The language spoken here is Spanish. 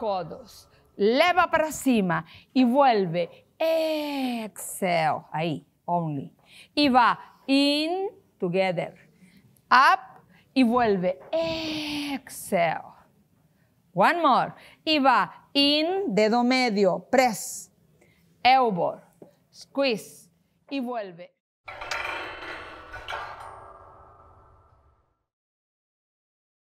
codos, leva para cima y vuelve. Exhale, ahí, only. Y va in, together, up y vuelve. Exhale. One more. Y va in, dedo medio, press, elbow, squeeze y vuelve.